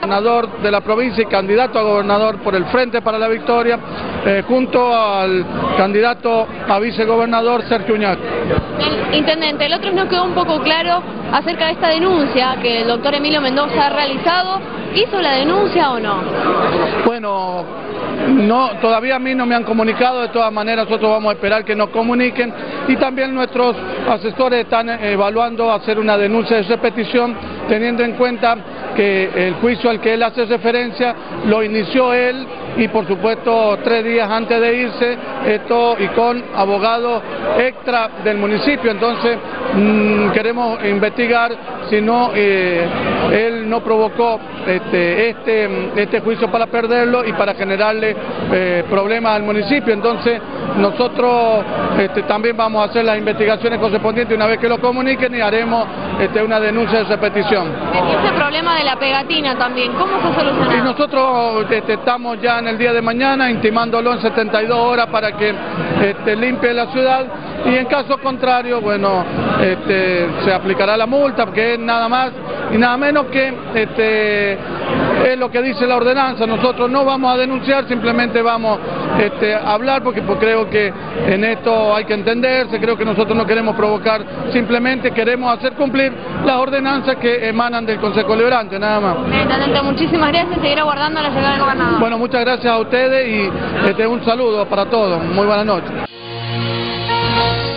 gobernador de la provincia y candidato a gobernador por el Frente para la Victoria, eh, junto al candidato a vicegobernador Sergio Uñac. Intendente, el otro nos quedó un poco claro acerca de esta denuncia que el doctor Emilio Mendoza ha realizado. ¿Hizo la denuncia o no? Bueno, no, todavía a mí no me han comunicado, de todas maneras nosotros vamos a esperar que nos comuniquen y también nuestros asesores están evaluando hacer una denuncia de repetición teniendo en cuenta que el juicio al que él hace referencia lo inició él y por supuesto tres días antes de irse, esto y con abogado extra del municipio. Entonces mm, queremos investigar si no eh, él no provocó este, este, este, juicio para perderlo y para generarle eh, problemas al municipio. Entonces nosotros este, también vamos a hacer las investigaciones correspondientes una vez que lo comuniquen y haremos este, una denuncia de repetición. Ese problema de la pegatina también, ¿cómo se soluciona? Y nosotros este, estamos ya en el día de mañana intimándolo en 72 horas para que este, limpie la ciudad y en caso contrario, bueno, este, se aplicará la multa, porque es nada más y nada menos que este, es lo que dice la ordenanza. Nosotros no vamos a denunciar, simplemente vamos este, a hablar, porque pues, creo que en esto hay que entenderse, creo que nosotros no queremos provocar, simplemente queremos hacer cumplir las ordenanzas que emanan del Consejo Liberante, nada más. Intendente, muchísimas gracias, seguir aguardando la llegada del gobernador. Bueno, muchas gracias a ustedes y este, un saludo para todos, muy buenas noches. Thank you.